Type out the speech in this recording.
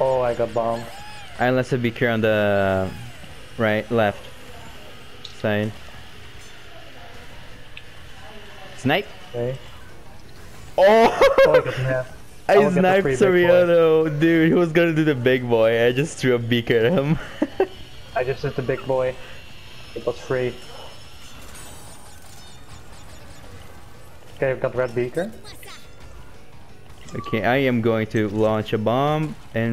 Oh, I got bombed. Unless let's be clear on the right, left side. Snipe. Okay. Oh! Oh, I. I sniped. Soriano, dude. He was gonna do the big boy. I just threw a beaker at him. I just hit the big boy. It was free. Okay, I've got red beaker. okay, I am going to launch a bomb and